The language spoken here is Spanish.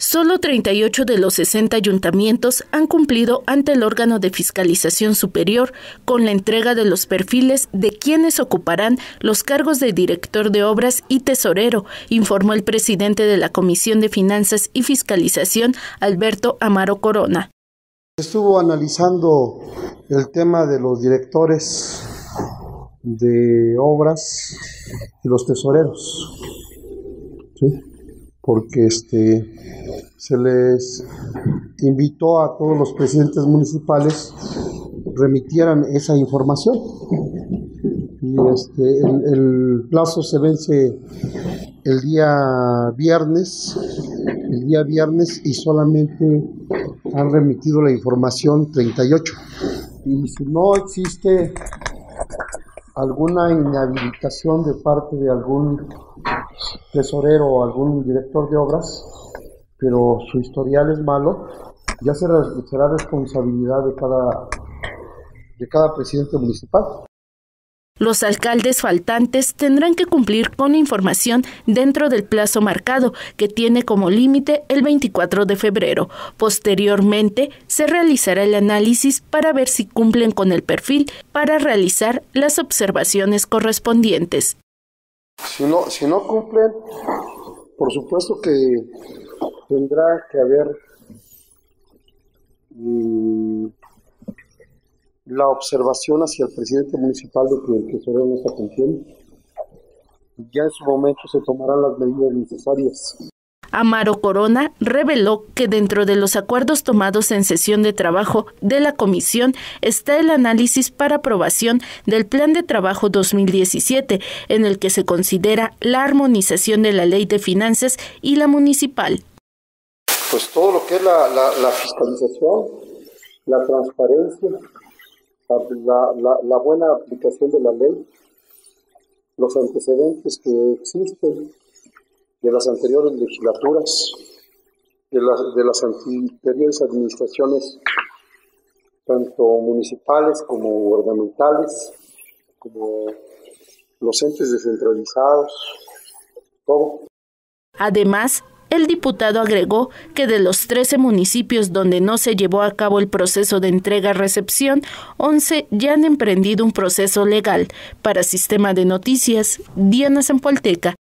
Solo 38 de los 60 ayuntamientos han cumplido ante el órgano de fiscalización superior con la entrega de los perfiles de quienes ocuparán los cargos de director de obras y tesorero, informó el presidente de la Comisión de Finanzas y Fiscalización, Alberto Amaro Corona. Estuvo analizando el tema de los directores de obras y los tesoreros. ¿sí? porque este, se les invitó a todos los presidentes municipales remitieran esa información. Y este, el, plazo se vence el día viernes, el día viernes y solamente han remitido la información 38. Y si no existe alguna inhabilitación de parte de algún tesorero o algún director de obras, pero su historial es malo, ya será, será responsabilidad de cada, de cada presidente municipal. Los alcaldes faltantes tendrán que cumplir con información dentro del plazo marcado, que tiene como límite el 24 de febrero. Posteriormente, se realizará el análisis para ver si cumplen con el perfil para realizar las observaciones correspondientes. Si no, si no cumplen, por supuesto que tendrá que haber mm, la observación hacia el presidente municipal de que el tesorero no está cumpliendo. Ya en su momento se tomarán las medidas necesarias. Amaro Corona reveló que dentro de los acuerdos tomados en sesión de trabajo de la comisión está el análisis para aprobación del Plan de Trabajo 2017, en el que se considera la armonización de la ley de finanzas y la municipal. Pues todo lo que es la, la fiscalización, la transparencia, la buena aplicación de la ley, los antecedentes que existen de las anteriores legislaturas, de las, de las anteriores administraciones, tanto municipales como gubernamentales, como los entes descentralizados, todo. Además, el diputado agregó que de los 13 municipios donde no se llevó a cabo el proceso de entrega-recepción, 11 ya han emprendido un proceso legal. Para Sistema de Noticias, Diana Zampolteca.